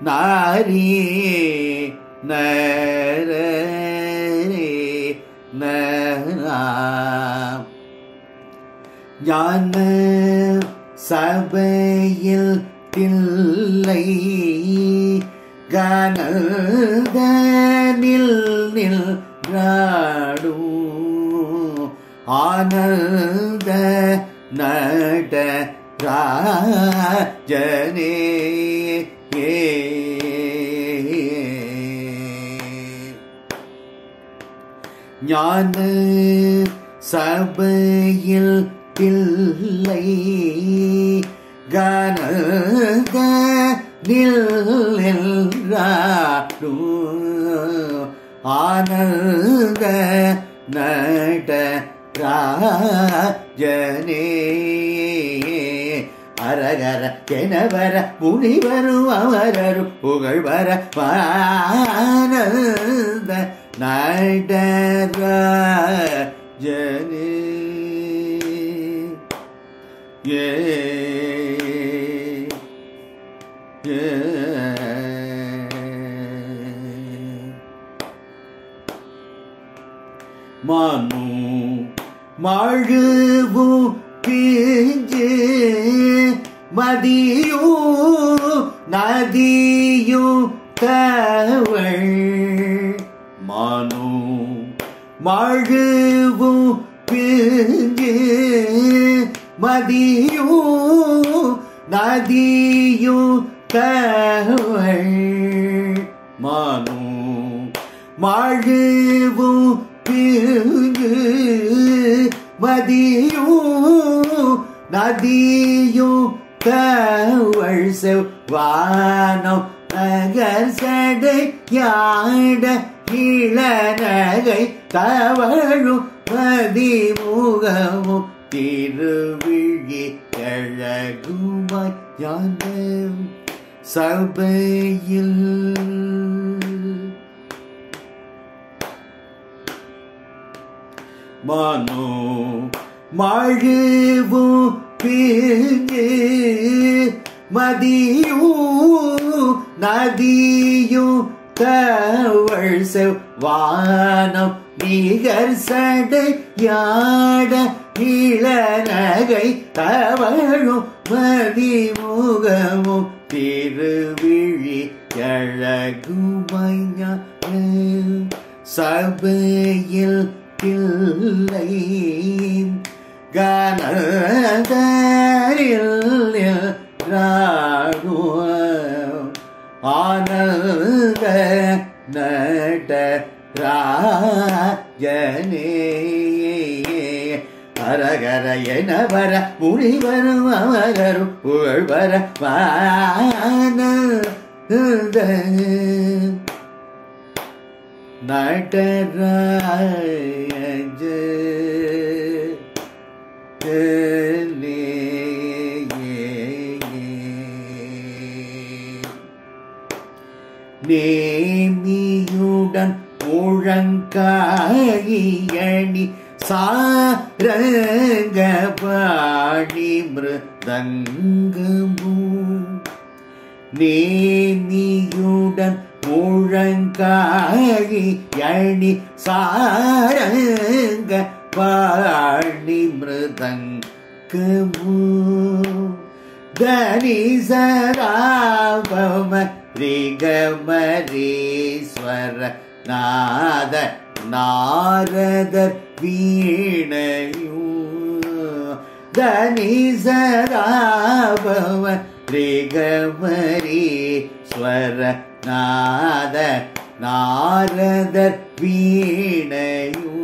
நாரி ஞான சபையில் தில்லை கனதனில் நில் ராடும் ஆனந்த நட ராஜனே ஞான சபையில் தில்லை கனக நில்ராடு ஆனந்த நட ராஜனே அரகர கெனவர முனிவரும் அவரரும் புகழ் வர ஆனந்த நடராஜனே ஏ. ஏ. மனு மாழுவும் பிஞ்சு மதியு நதியு தவள் மனு மழுவு பிஞ்சு மதியு நதியு தவள் மனு மழுவு பிஞ்சு மதியு நதியு கவள் செவ்வானம் நகர் சடை யாட இளநகை தவழும் பதிமுகமும் திருவிழி அழகுமாய் யான சபையில் மனோ மழுவும் பிங்கு மதியு நதியு தவள் செவ்வானம் நிகர் சடை யாட இளநகை தவழும் மதிமுகமும் திருவிழி அழகுமைய சபையில் பிள்ளை கனதரில் ஆனந்த நட ராஜனே அரகர என வர முனிவரும் அமரரும் புகழ்வர வான நடராஜ நேமியுடன் முழங்காயணி சாரங்க பாடி மிருதங்கமு. நேமியுடன் முழங்காயணி சாரங்க பாடி மிருதங்கமு. தனி ரிகமரீஸ்வர நாத நாரதர் வீணையும் தனி ரிகமரீஸ்வர நாத நாரதர் வீணையும்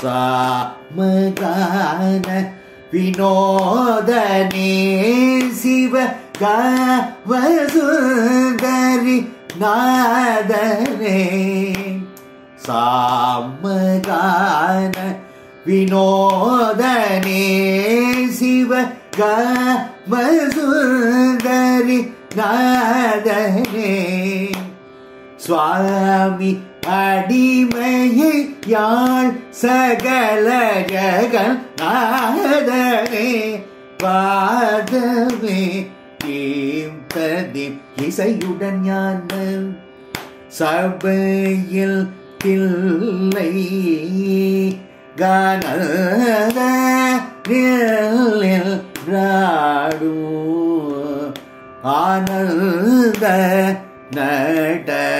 சாமகான வினோதனே சிவ கவசுந்தரி நாதனே சாமகான வினோதனே சிவ கவசுந்தரி நாதனே சுவாமி அடிமையை யாழ் சகல ஜகன் நாதனே பாதமே தீம்ததி இசையுடன் ஞான சபையில் தில்லை கானத ராடு ஆனந்த நடராஜனே